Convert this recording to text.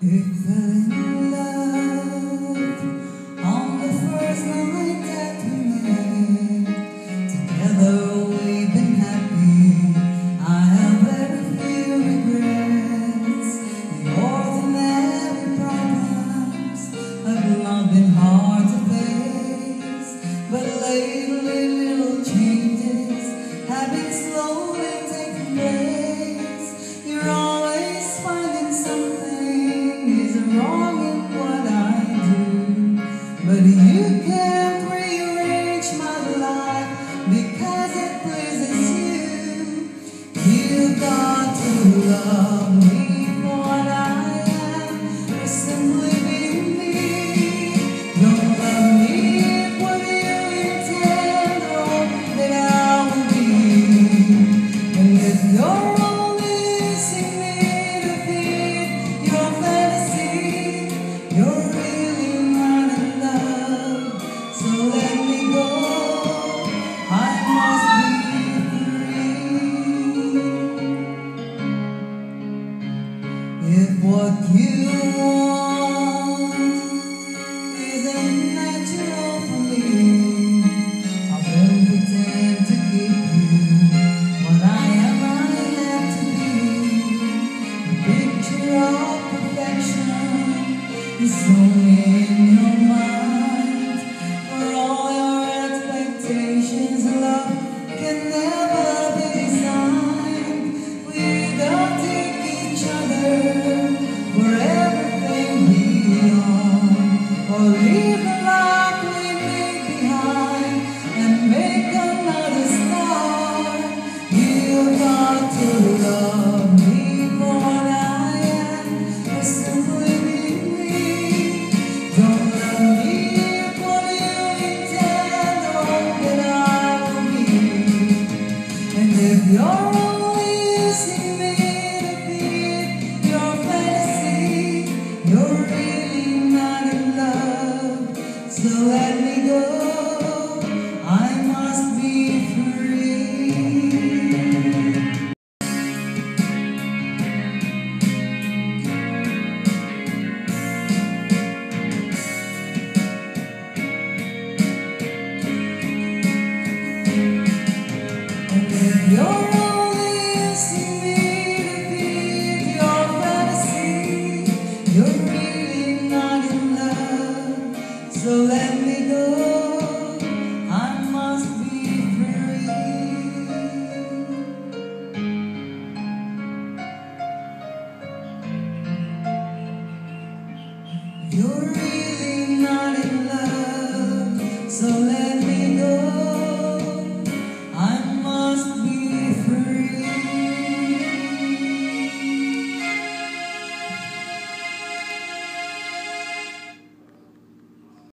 愉快 What you want is a natural for me. I won't pretend to give you what I am, I have to be. The picture of perfection is only. so let me go. You're really not in love, so let